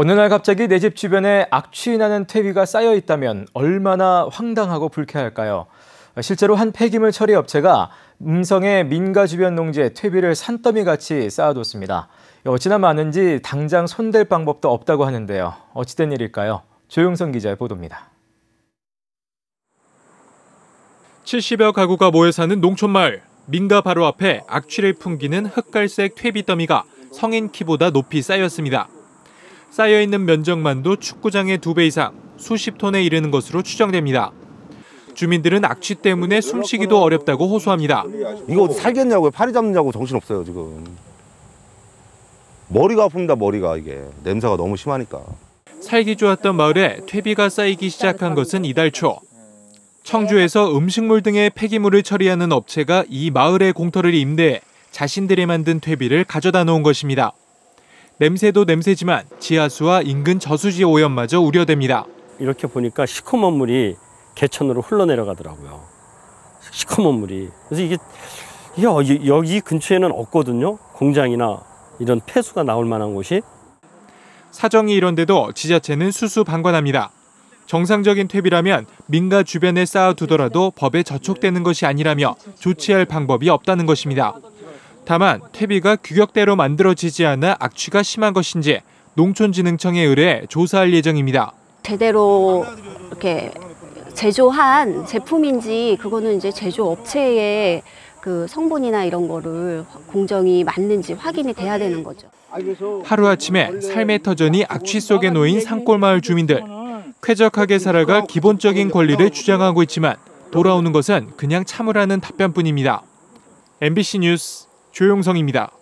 어느 날 갑자기 내 집 주변에 악취 나는 퇴비가 쌓여 있다면 얼마나 황당하고 불쾌할까요? 실제로 한 폐기물 처리 업체가 음성의 민가 주변 농지에 퇴비를 산더미 같이 쌓아뒀습니다. 어찌나 많은지 당장 손댈 방법도 없다고 하는데요. 어찌된 일일까요? 조용성 기자의 보도입니다. 70여 가구가 모여 사는 농촌 마을. 민가 바로 앞에 악취를 풍기는 흑갈색 퇴비 더미가 성인 키보다 높이 쌓였습니다. 쌓여있는 면적만도 축구장의 두 배 이상, 수십 톤에 이르는 것으로 추정됩니다. 주민들은 악취 때문에 숨쉬기도 어렵다고 호소합니다. 이거 어디 살겠냐고요. 파리 잡느냐고 정신없어요 지금. 머리가 아픕니다 머리가 이게. 냄새가 너무 심하니까. 살기 좋았던 마을에 퇴비가 쌓이기 시작한 것은 이달 초. 청주에서 음식물 등의 폐기물을 처리하는 업체가 이 마을의 공터를 임대해 자신들이 만든 퇴비를 가져다 놓은 것입니다. 냄새도 냄새지만 지하수와 인근 저수지 오염마저 우려됩니다. 이렇게 보니까 시커먼 물이 개천으로 흘러내려가더라고요. 시커먼 물이. 그래서 이게 여기, 여기 근처에는 없거든요. 공장이나 이런 폐수가 나올 만한 곳이. 사정이 이런데도 지자체는 수수방관합니다. 정상적인 퇴비라면 민가 주변에 쌓아두더라도 법에 저촉되는 것이 아니라며 조치할 방법이 없다는 것입니다. 다만 퇴비가 규격대로 만들어지지 않아 악취가 심한 것인지 농촌진흥청에 의뢰 조사할 예정입니다. 제대로 이렇게 제조한 제품인지 그거는 이제 제조 업체의 그 성분이나 이런 거를 공정이 맞는지 확인이 돼야 되는 거죠. 하루아침에 삶의 터전이 악취 속에 놓인 산골마을 주민들. 쾌적하게 살아갈 기본적인 권리를 주장하고 있지만 돌아오는 것은 그냥 참으라는 답변뿐입니다. MBC 뉴스 조용성입니다.